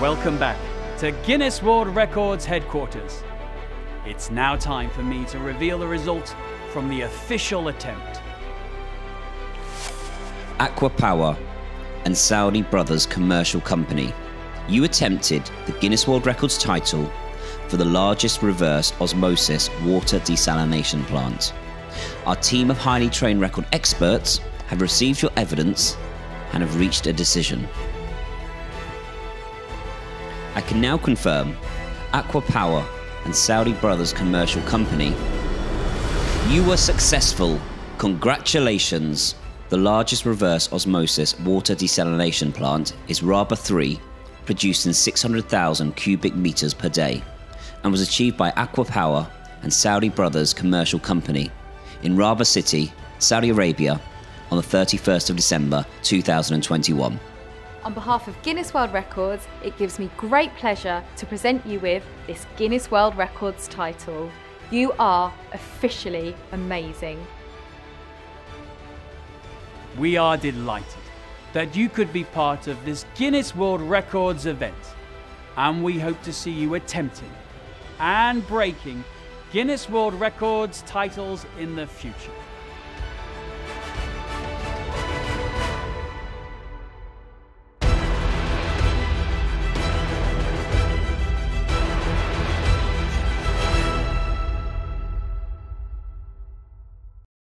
Welcome back to Guinness World Records headquarters. It's now time for me to reveal the result from the official attempt. ACWA Power and Saudi Brothers Commercial Company, you attempted the Guinness World Records title for the largest reverse osmosis water desalination plant. Our team of highly trained record experts have received your evidence and have reached a decision. I can now confirm ACWA Power and Saudi Brothers Commercial Company, you were successful. Congratulations. The largest reverse osmosis water desalination plant is Rabigh 3, producing 600,000 cubic meters per day, and was achieved by ACWA Power and Saudi Brothers Commercial Company in Rabigh City, Saudi Arabia, on the 31st of December 2021. On behalf of Guinness World Records, it gives me great pleasure to present you with this Guinness World Records title. You are officially amazing. We are delighted that you could be part of this Guinness World Records event, and we hope to see you attempting and breaking Guinness World Records titles in the future.